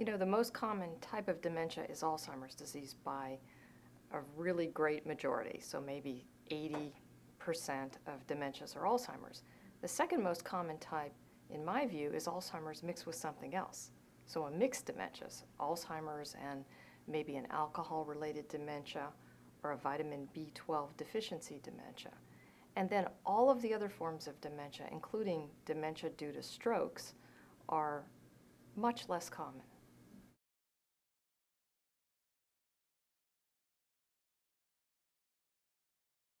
You know, the most common type of dementia is Alzheimer's disease by a really great majority, so maybe 80% of dementias are Alzheimer's. The second most common type, in my view, is Alzheimer's mixed with something else. So a mixed dementia, Alzheimer's and maybe an alcohol-related dementia or a vitamin B12 deficiency dementia. And then all of the other forms of dementia, including dementia due to strokes, are much less common.